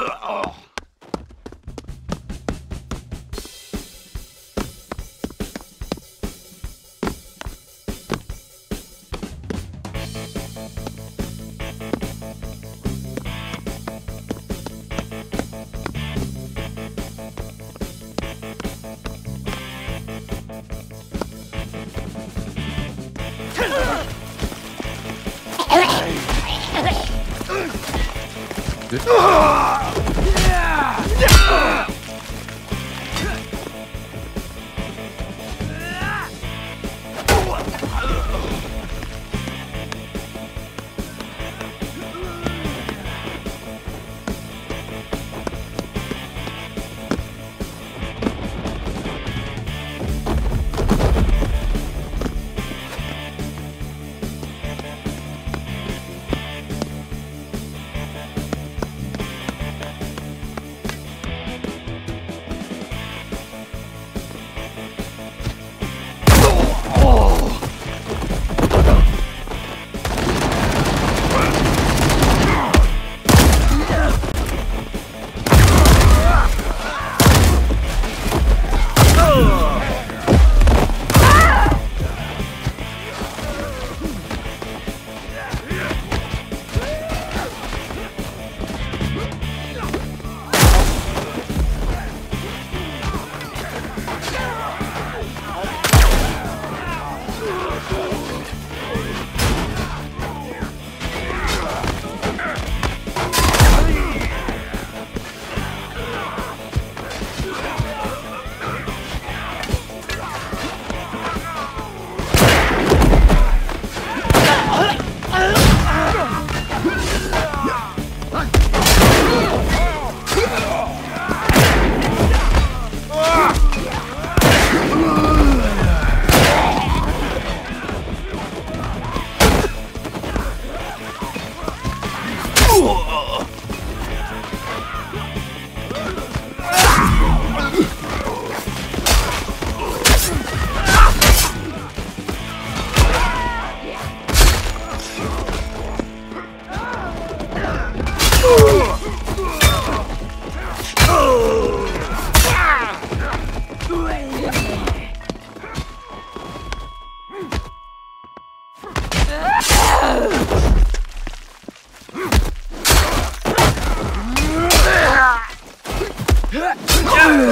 oh.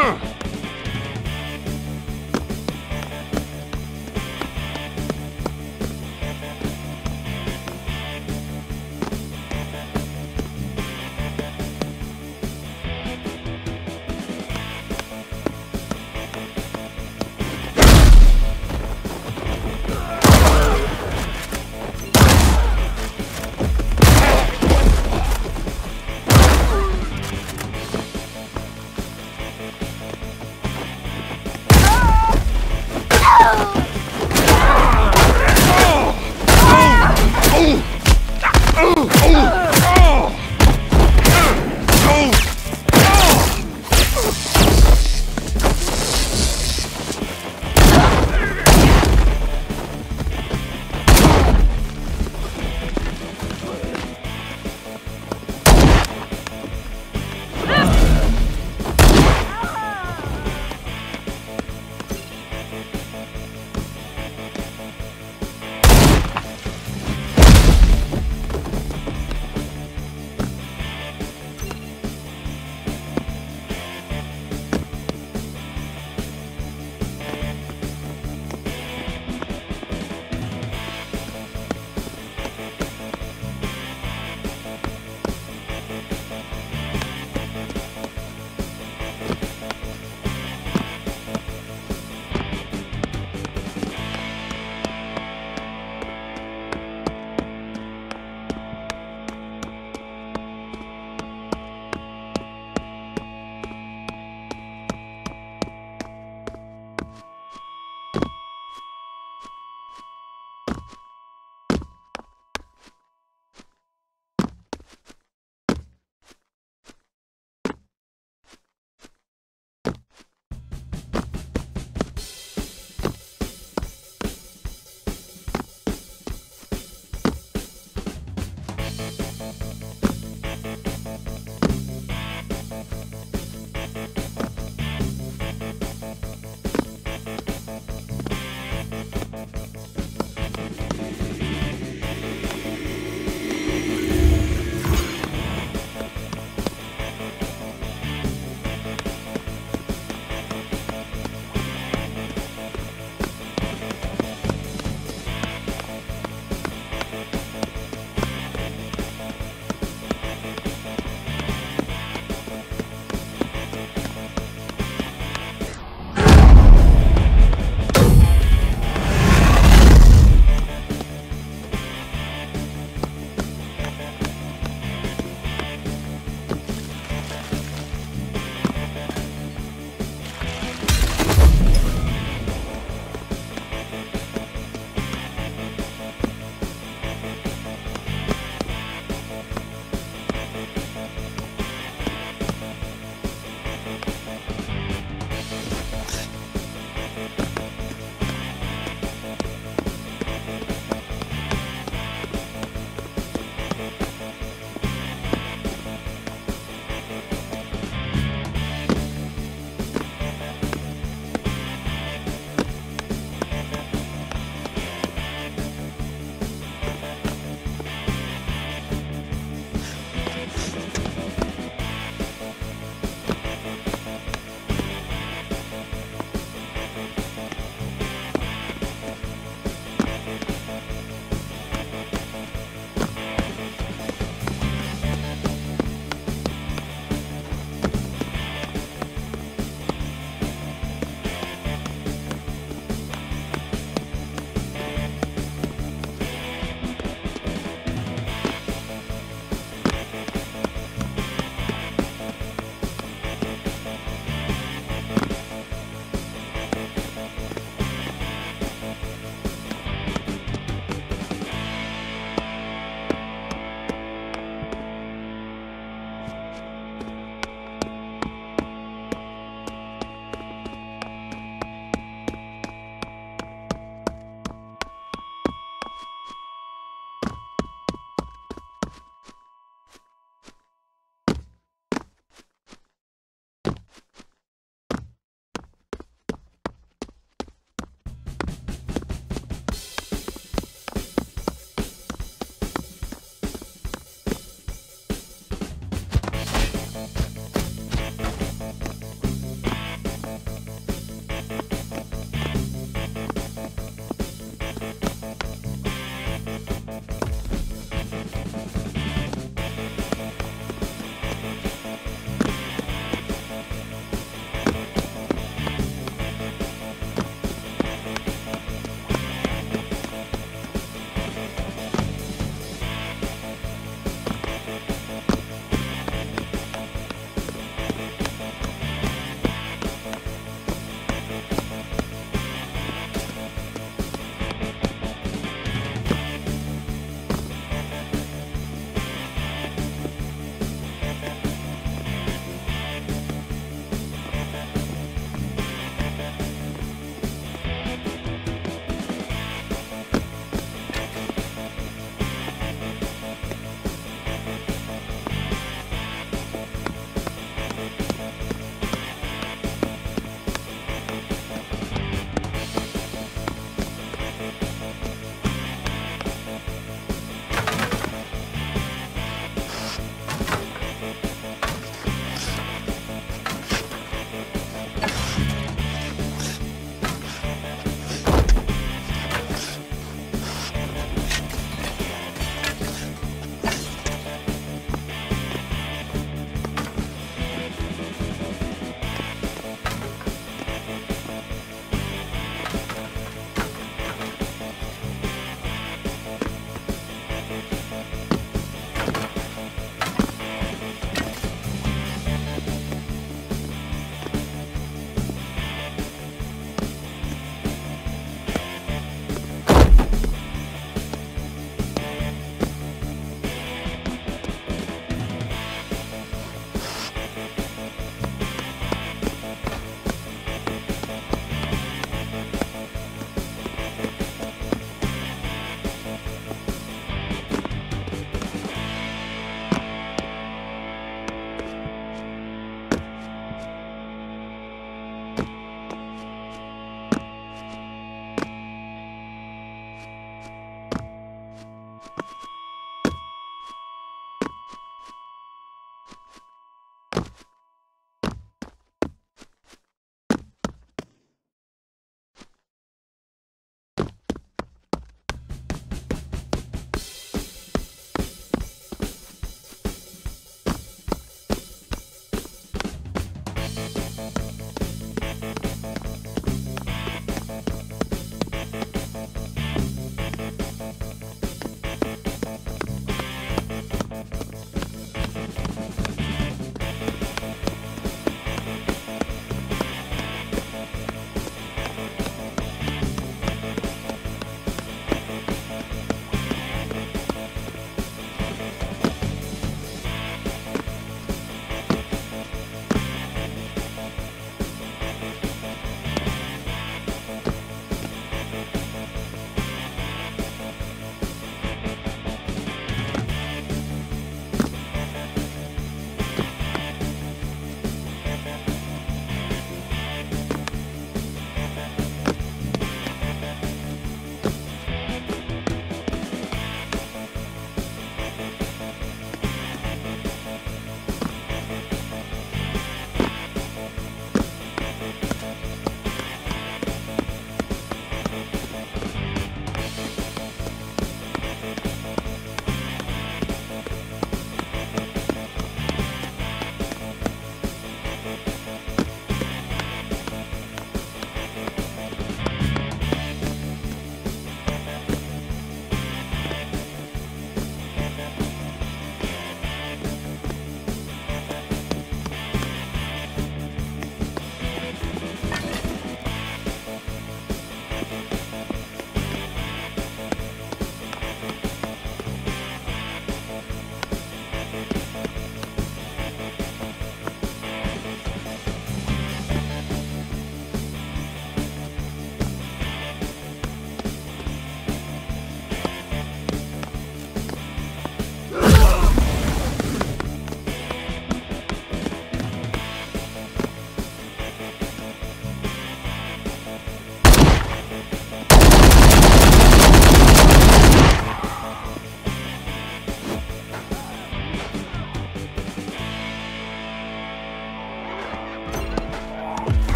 Uh.